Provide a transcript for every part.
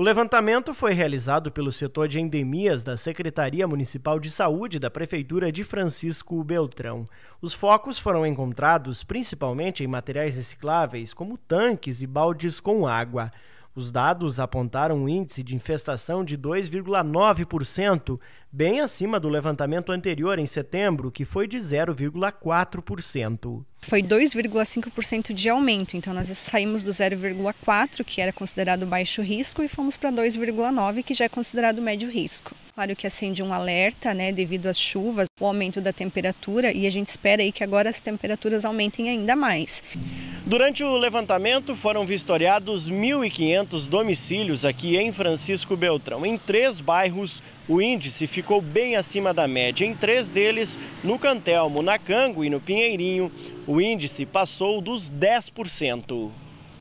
O levantamento foi realizado pelo setor de endemias da Secretaria Municipal de Saúde da Prefeitura de Francisco Beltrão. Os focos foram encontrados principalmente em materiais recicláveis, como tanques e baldes com água. Os dados apontaram um índice de infestação de 2,9%, bem acima do levantamento anterior em setembro, que foi de 0,4%. Foi 2,5% de aumento, então nós saímos do 0,4, que era considerado baixo risco, e fomos para 2,9, que já é considerado médio risco. Claro que acende um alerta, né, devido às chuvas, o aumento da temperatura, e a gente espera aí que agora as temperaturas aumentem ainda mais. Durante o levantamento foram vistoriados 1.500 domicílios aqui em Francisco Beltrão. Em três bairros, o índice ficou bem acima da média. Em três deles, no Cantelmo, na Cango e no Pinheirinho, o índice passou dos 10%.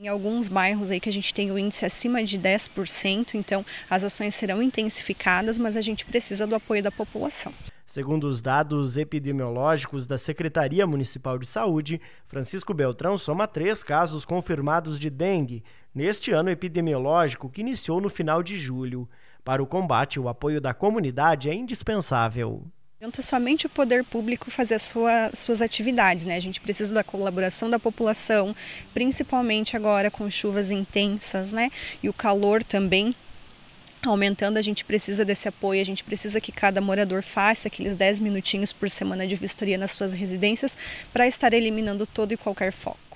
Em alguns bairros aí que a gente tem o índice acima de 10%, então as ações serão intensificadas, mas a gente precisa do apoio da população. Segundo os dados epidemiológicos da Secretaria Municipal de Saúde, Francisco Beltrão soma três casos confirmados de dengue neste ano epidemiológico que iniciou no final de julho. Para o combate, o apoio da comunidade é indispensável. Não somente o poder público fazer sua, suas atividades, né? A gente precisa da colaboração da população, principalmente agora com chuvas intensas, né? E o calor também aumentando, a gente precisa desse apoio, a gente precisa que cada morador faça aqueles 10 minutinhos por semana de vistoria nas suas residências para estar eliminando todo e qualquer foco.